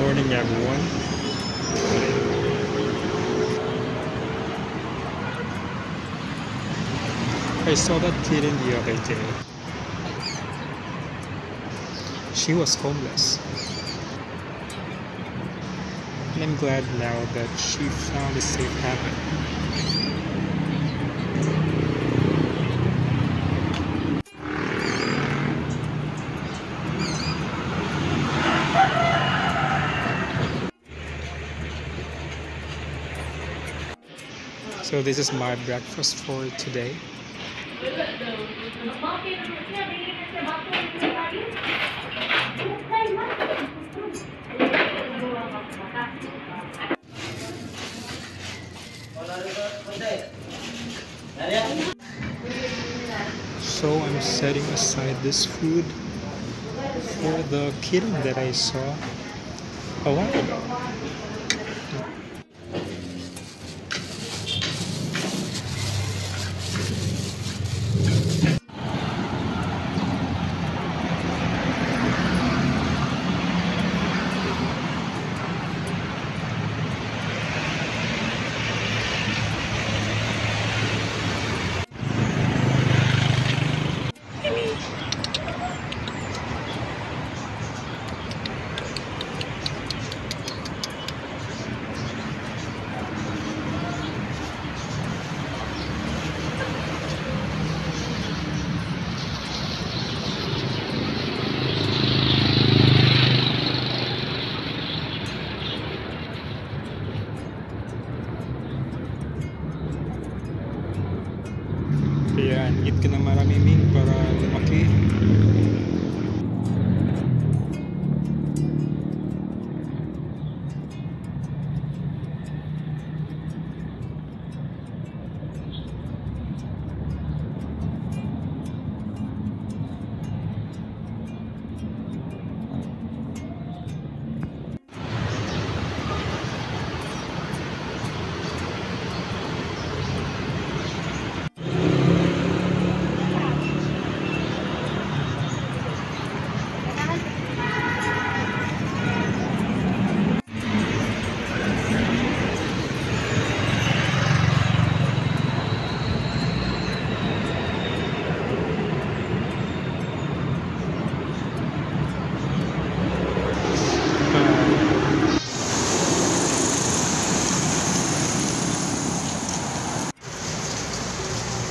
morning, everyone. I saw that kid in the other day. She was homeless. And I'm glad now that she found a safe haven. So this is my breakfast for today. So I'm setting aside this food for the kitten that I saw a while ago.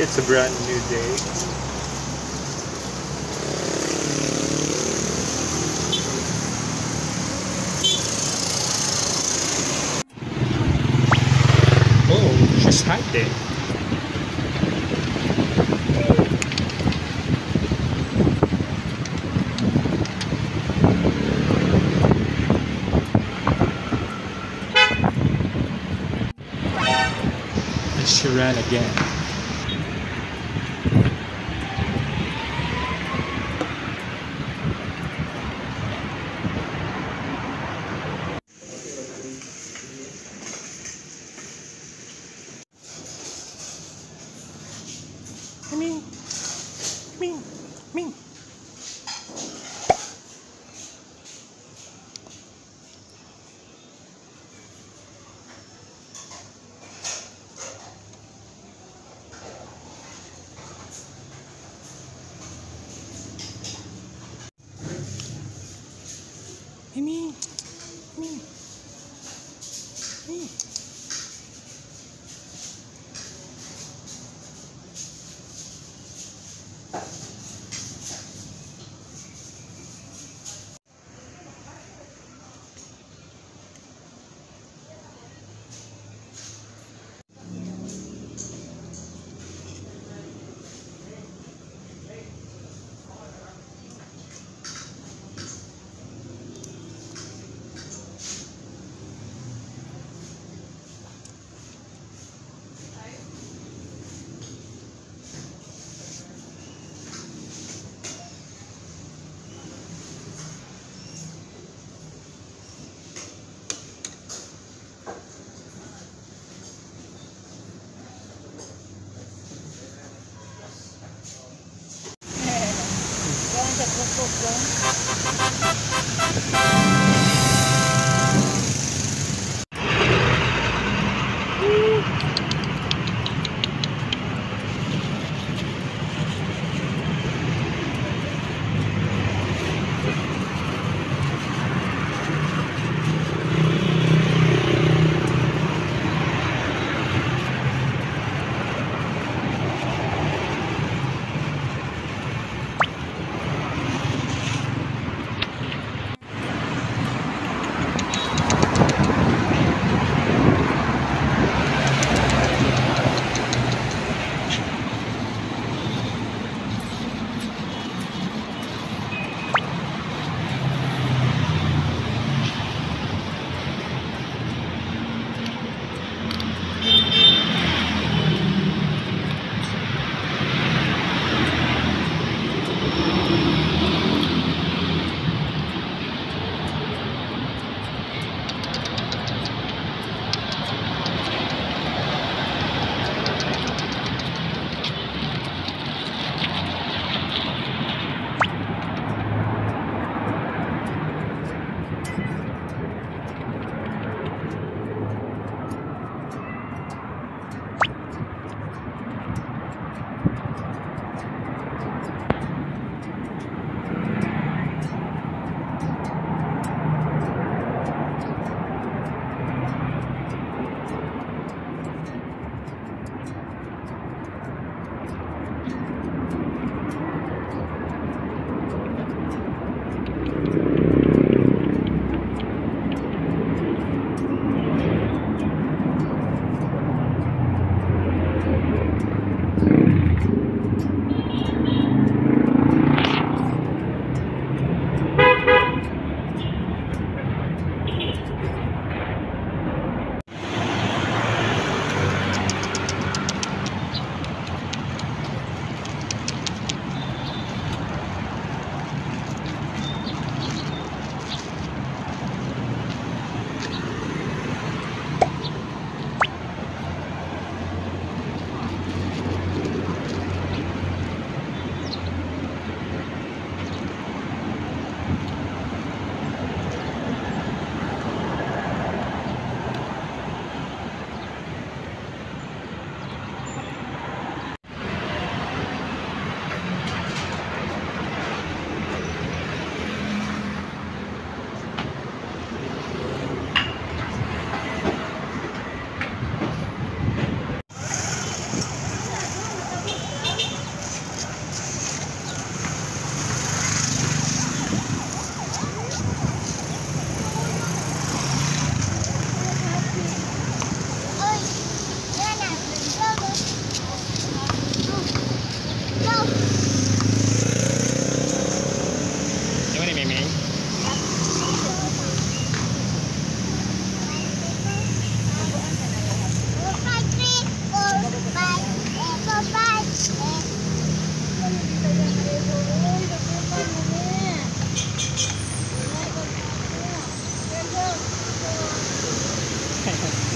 It's a brand new day. Oh, she's hiding. And she ran again.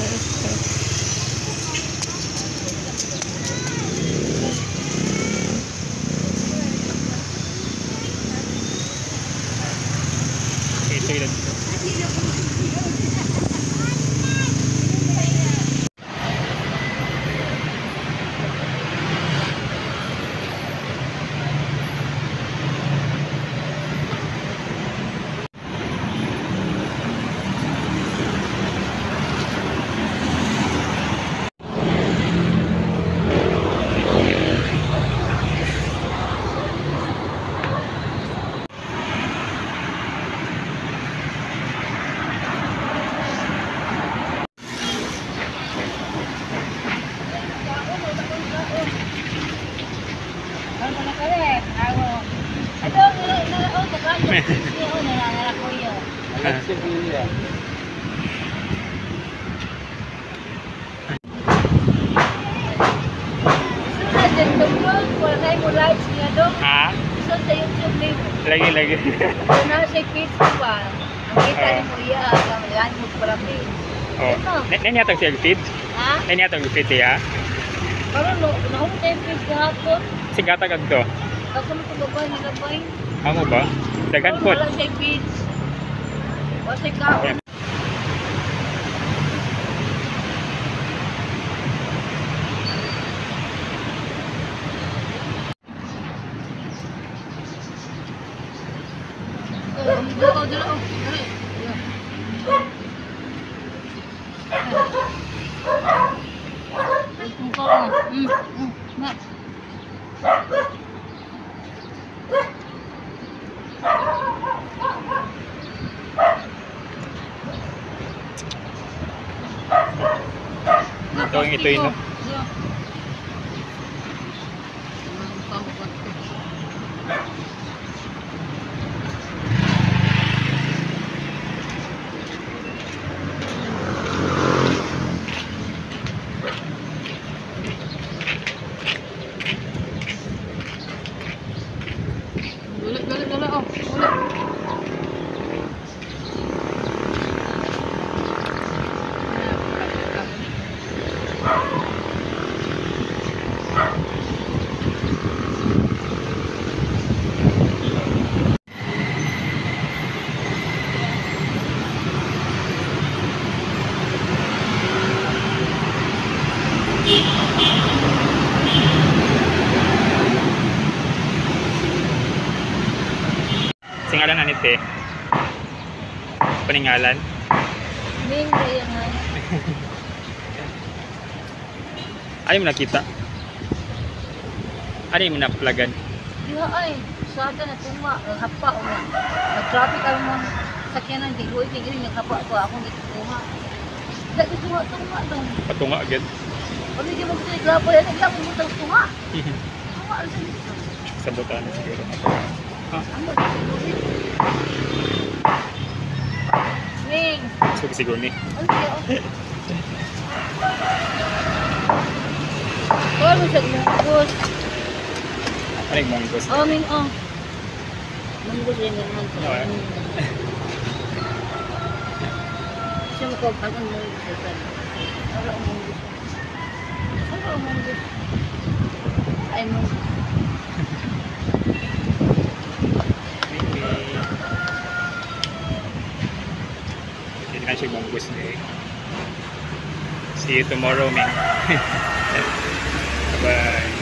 Deus, Sunod sa YouTube ni Lagi, lagi. Kung na sa Facebook ba? Ang kita ni iya, ang yan mo para mi. Oh. Nen yatong siya feed. Ha? Nen yatong feed ya. Karon no, naong tayo pis gahapon. Sigata kag to. Ako mo tubay ni gabay. Amo ba? Dagan pod. Wala sa pits. Wala sa oh, dito, oh. Dali. Ka, oh. Mm, mm, ma. Ito ang ito yun, Nite. Paningalan. Ming, kaya nga. Ano mo nakita? Ano mo naplagan? Diha ay, sa atin na ang hapa o nga. Nag-traffic ang mga sakyanan, di ko itigil, naghapa ko akong itutunga. Dahil tunga, tunga dong. Patunga agad. Kami di mo gusto iglapa yan, naglapa mo itong tunga. Tunga, alam sa dito. Sa butaan na siguro. Ano, siguro Ming, So siguro ni. ano kaya oh? Kaya mo siya gumugos. Ano yung mong gusto? Oh, Ming, oh. Munggus rin naman. Oo, eh. Siya mo ko, pagod mo yung isa. Wala ang munggus. Wala ang. Ay, munggus. Na siya mong gusto eh. See you tomorrow, Ming. Bye.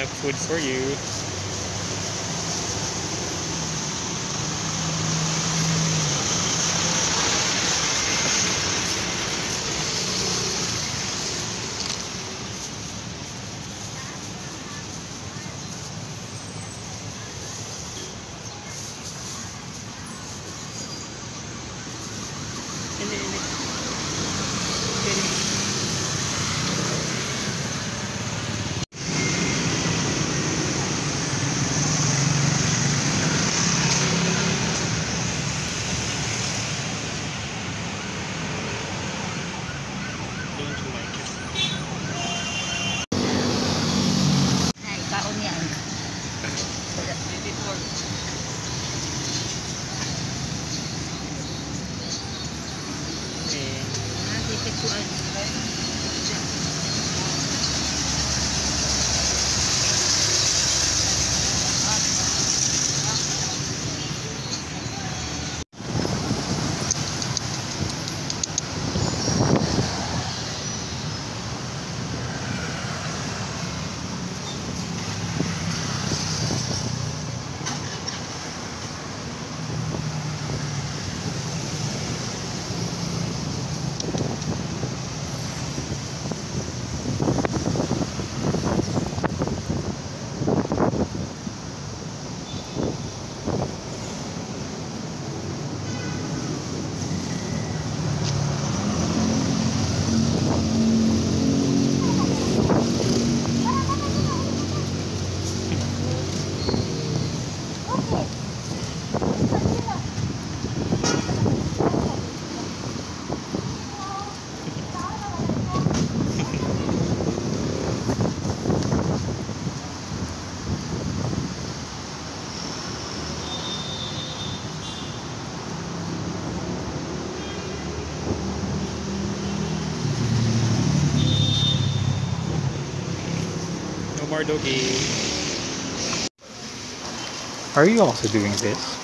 Have food for you. More doggy. Are you also doing this?